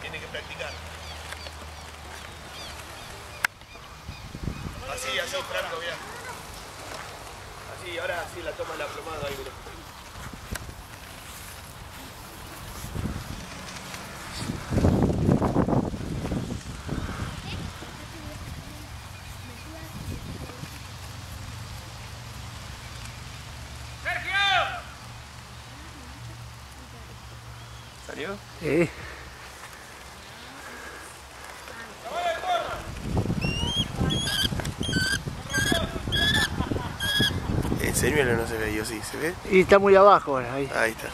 Tiene que practicar. Así, así, Franco, mira. Así, ahora sí la toma la plomada ahí, mira. ¿Salió? Sí. El señuelo no se ve, yo sí, ¿se ve? Y está muy abajo ahora, ahí. Ahí está.